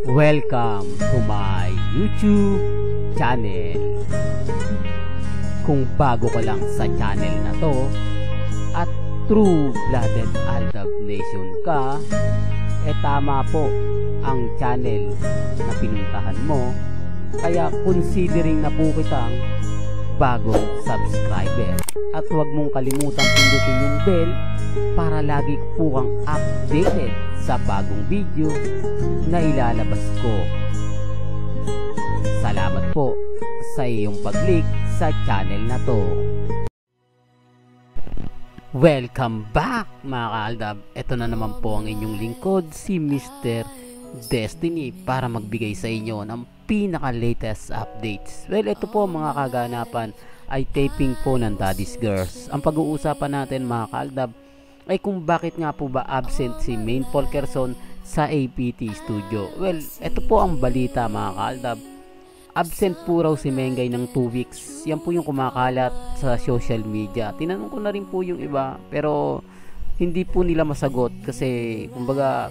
Welcome to my YouTube channel. Kung bago ka lang sa channel na to at true-blooded Aldab Nation ka, eh tama po ang channel na pinuntahan mo. Kaya considering na po kitang bagong subscriber. At huwag mong kalimutan pindutin yung bell para lagi po kang updated sa bagong video na ilalabas ko. Salamat po sa iyong pag-click sa channel na to. Welcome back mga kaaldab. Ito na naman po ang inyong lingkod si Mr. Destiny para magbigay sa inyo ng pinaka-latest updates. Well, ito po mga kaganapan ay taping po ng Daddy's Girls. Ang pag-uusapan natin mga kaaldab ay kung bakit nga po ba absent si Main Polkerson sa APT Studio. Well, ito po ang balita mga kaaldab. Absent po raw si Mengay ng 2 weeks. Yan po yung kumakalat sa social media. Tinanong ko na rin po yung iba pero hindi po nila masagot kasi kumbaga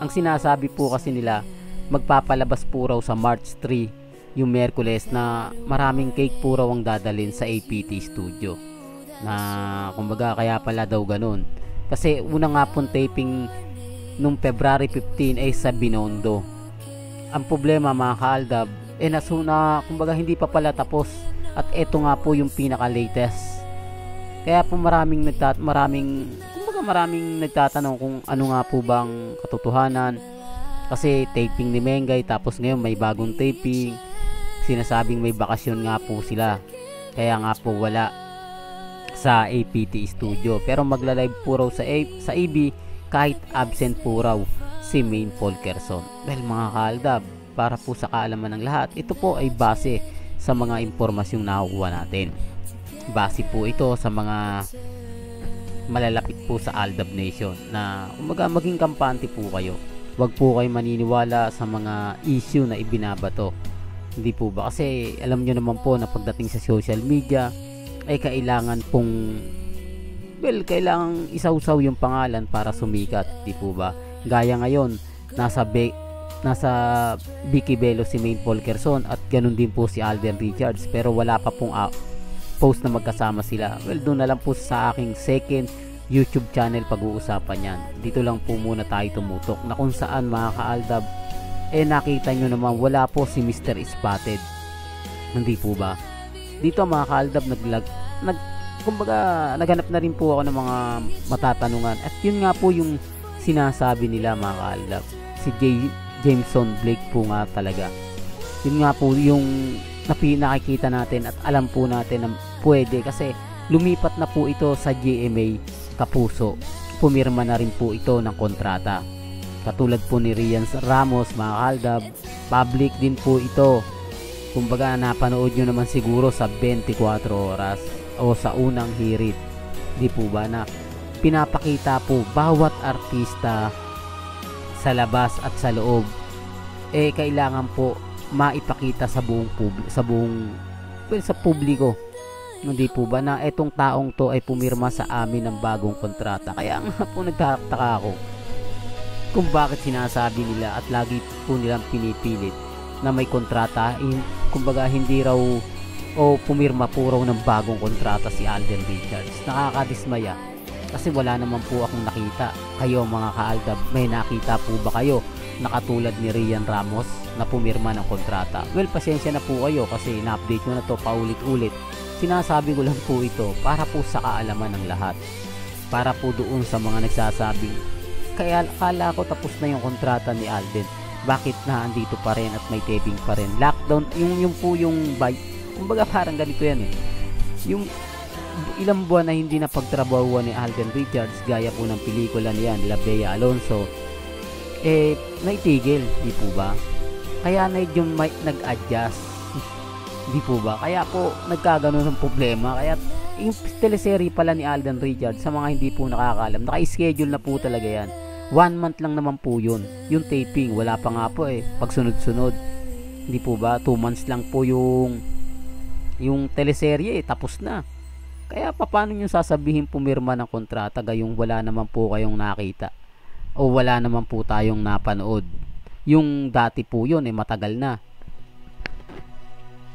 ang sinasabi po kasi nila magpapalabas po raw sa March 3 yung Merkules na maraming cake po raw ang dadalhin sa APT Studio. Na kumbaga kaya pala daw ganun. Kasi una nga pong taping nung February 15 ay sa Binondo. Ang problema mga kaaldab eh nasuna kumbaga hindi pa pala tapos. At eto nga po yung pinaka latest kaya po maraming nagtat maraming kumbaga maraming nagtatanong kung ano nga po bang katotohanan kasi taping ni Mengay tapos ngayon may bagong taping. Sinasabing may bakasyon nga po sila. Kaya nga po wala sa APT studio. Pero magla-live po raw sa, A, sa AB kahit absent po raw si Main Polkerson well mga kaaldab para po sa kaalaman ng lahat ito po ay base sa mga impormasyong nakukuha natin. Base po ito sa mga malalapit po sa Aldab Nation na umaga maging kampante po kayo wag po kayo maniniwala sa mga issue na ibinabato hindi po ba? Kasi alam nyo naman po na pagdating sa social media ay kailangan pong well, kailangan isawsaw yung pangalan para sumikat. Hindi po ba? Gaya ngayon, nasa Be nasa Vicky Bello si Main Polkerson at ganun din po si Alden Richards pero wala pa pong uh, post na magkasama sila. Well, doon na lang po sa aking second YouTube channel pag-uusapan yan. Dito lang po muna tayo tumutok na kung saan mga kaaldab eh nakita nyo naman wala po si Mr. Spotted. Hindi po ba? Dito mga kaaldab naglag nag kumbaga naghanap na rin po ako ng mga matatanungan. At yun nga po yung sinasabi nila mga kaaldab. Si J Jameson Blake po nga talaga. Yun nga po yung nakikita natin at alam po natin na pwede kasi lumipat na po ito sa GMA Kapuso pumirma na rin po ito ng kontrata Katulad po ni Rian Ramos, mga kaldab, public din po ito. Kumbaga napanood nyo naman siguro sa 24 oras o sa unang hirit. Di po ba na pinapakita po bawat artista sa labas at sa loob eh kailangan po maipakita sa buong pub- sa buong well, sa publiko hindi po ba na etong taong to ay pumirma sa amin ng bagong kontrata? Kaya nga po nagtataka ako kung bakit sinasabi nila at lagi po nilang pinipilit na may kontrata. In, kumbaga hindi raw o pumirma po raw ng bagong kontrata si Alden Richards. Nakakadismaya kasi wala naman po akong nakita. Kayo mga kaaldab may nakita po ba kayo na katulad ni Rian Ramos na pumirma ng kontrata? Well pasensya na po kayo kasi na-update ko na to paulit-ulit sinasabi ko lang po ito para po sa kaalaman ng lahat para po doon sa mga nagsasabing kaya akala ko tapos na yung kontrata ni Alden. Bakit na andito pa rin at may taping pa rin? Lockdown, yung, yung po yung bike. Kumbaga parang ganito yan eh. Yung ilang buwan na hindi na pagtrabahuan ni Alden Richards gaya po ng pelikula niyan, La Bea Alonso eh naitigil, di po ba? Kaya na yung nag-adjust di po ba? Kaya po nagkagano ng problema. Kaya yung teleserye pala ni Alden Richards sa mga hindi po nakakaalam naka-schedule na po talaga yan. One month lang naman po yun. Yung taping wala pa nga po eh. Pagsunod-sunod. Hindi po ba? 2 months lang po yung yung teleserye eh. Tapos na. Kaya paano nyo sasabihin pumirma ng kontrata gayong wala naman po kayong nakita? O wala naman po tayong napanood? Yung dati po yun, eh, matagal na.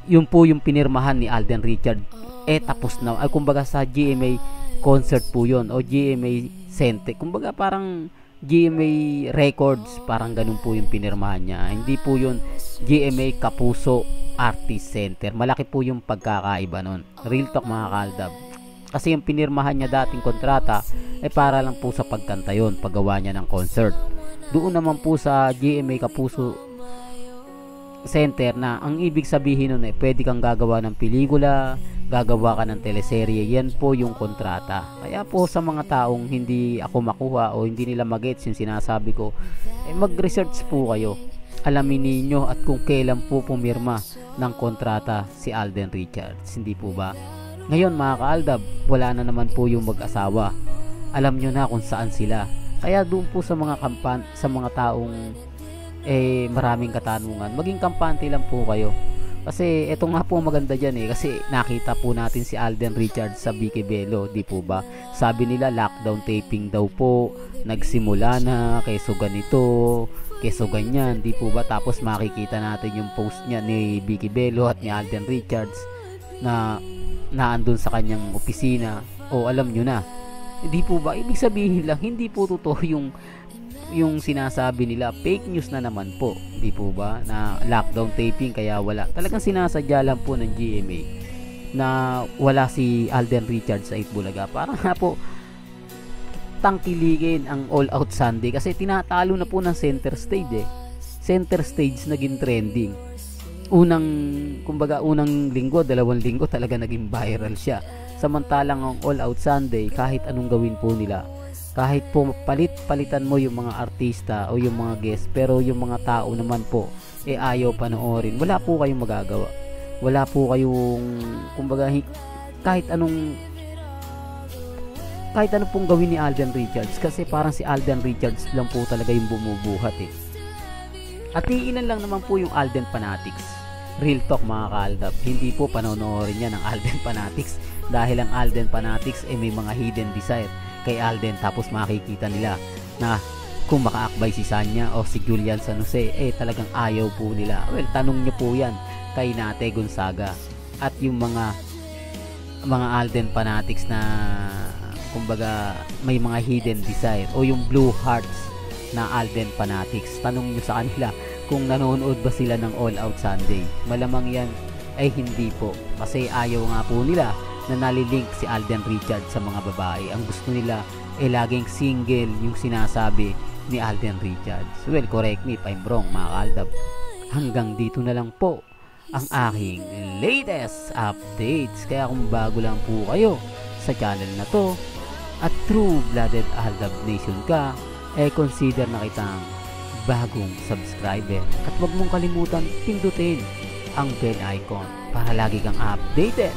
Yun po yung pinirmahan ni Alden Richard. Eh, tapos na. Ay, kumbaga sa GMA concert po yun. O GMA Sente. Kumbaga parang GMA Records. Parang ganun po yung pinirmahan niya. Hindi po yun GMA Kapuso Artist Center. Malaki po yung pagkakaiba nun. Real talk mga kaldab. Kasi yung pinirmahan niya dating kontrata ay para lang po sa pagkanta yon paggawa niya ng concert. Doon naman po sa GMA Kapuso Center na ang ibig sabihin nun ay pwede kang gagawa ng pelikula, gagawa ka ng teleserye, yan po yung kontrata. Kaya po sa mga taong hindi ako makuha o hindi nila magets yung sinasabi ko, eh mag-research po kayo. Alamin ninyo at kung kailan po pumirma ng kontrata si Alden Richards, hindi po ba? Ngayon mga kaaldab, wala na naman po yung mag-asawa. Alam nyo na kung saan sila. Kaya doon po sa mga kampan, sa mga taong eh maraming katanungan, maging kampante lang po kayo. Kasi ito nga po maganda dyan eh. Kasi nakita po natin si Alden Richards sa Vicky Bello, di po ba? Sabi nila lockdown taping daw po. Nagsimula na, keso ganito, keso ganyan, di po ba? Tapos makikita natin yung post niya ni Vicky Bello at ni Alden Richards na naandun sa kanyang opisina o alam nyo na hindi po ba ibig sabihin lang hindi po totoo yung yung sinasabi nila fake news na naman po. Hindi po ba? Na lockdown taping kaya wala. Talagang sinasadya lang po ng GMA na wala si Alden Richards sa Itbulaga. Para nga po tangkiligin ang All Out Sunday kasi tinatalo na po ng center stage eh. Center stage naging trending. Unang kumbaga unang linggo, dalawang linggo talaga naging viral siya. Samantalang ang All Out Sunday, kahit anong gawin po nila, kahit po palit-palitan mo yung mga artista o yung mga guest, pero yung mga tao naman po, eh ayaw panoorin. Wala po kayong magagawa. Wala po kayong, kumbaga, kahit anong kahit ano pong gawin ni Alden Richards kasi parang si Alden Richards lang po talaga yung bumubuhat eh. At iilan lang naman po yung Alden Fanatics Real talk mga kaaldab, hindi po panonoodin niya ng Alden Fanatics dahil ang Alden Fanatics eh, may mga hidden desire kay Alden tapos makikita nila na kung makaakbay si Sanya o si Julian San Jose eh talagang ayaw po nila. Well, tanong niyo po yan kay Nate Gonzaga at yung mga mga Alden Fanatics na kumbaga may mga hidden desire o yung Blue Hearts na Alden Fanatics. Tanong niyo sa kanila kung nanonood ba sila ng All Out Sunday. Malamang yan ay hindi po kasi ayaw nga po nila na nalilink si Alden Richards sa mga babae. Ang gusto nila ay laging single yung sinasabi ni Alden Richards. Well, correct me if I'm wrong mga kaldab. Hanggang dito na lang po ang aking latest updates. Kaya kung bago lang po kayo sa channel na to at true-blooded Aldab Nation ka, eh consider na kitang bagong subscriber at huwag mong kalimutan pindutin ang bell icon para lagi kang updated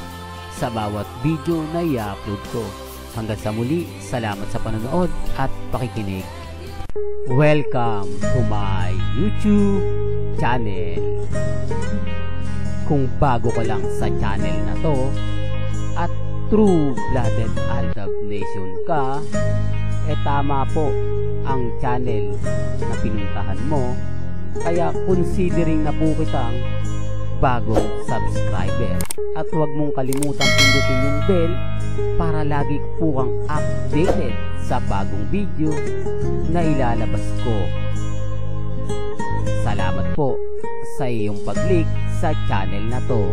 sa bawat video na i-upload ko. Hanggang sa muli, salamat sa panonood at pakikinig. Welcome to my YouTube channel. Kung bago ka lang sa channel na to at true-blooded Aldab Nation ka, eh tama po ang channel na pinuntahan mo kaya considering na po kitang bagong subscriber. At huwag mong kalimutan pindutin yung bell para lagi po kang updated sa bagong video na ilalabas ko. Salamat po sa iyong pag-click sa channel na to